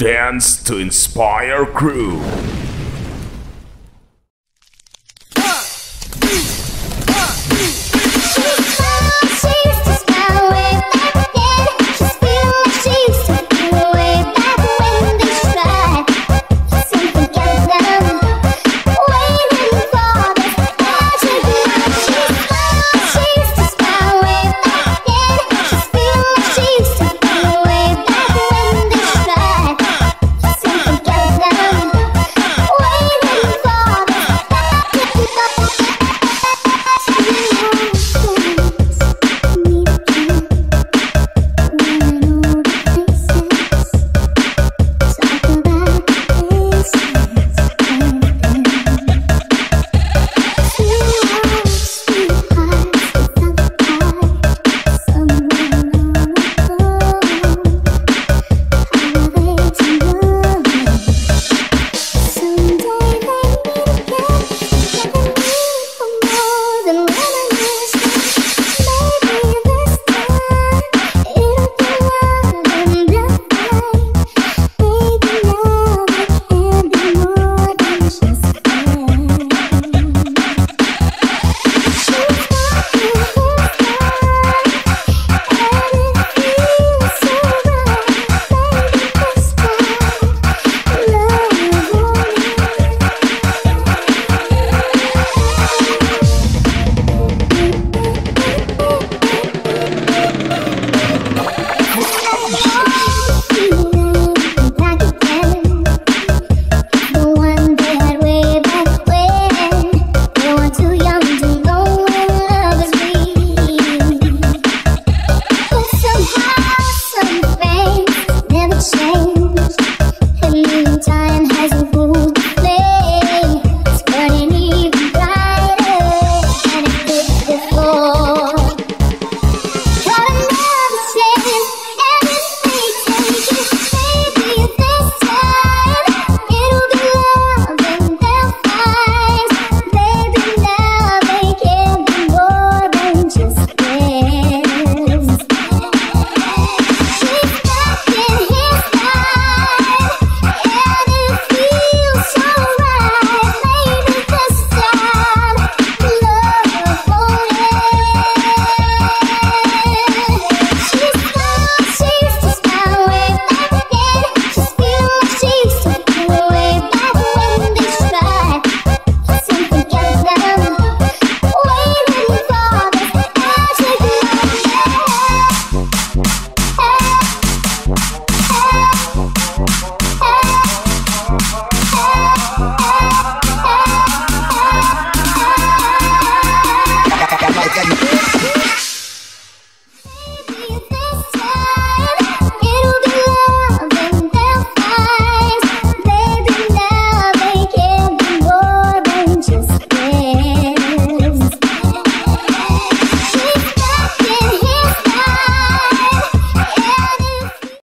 Dance to inspire crew.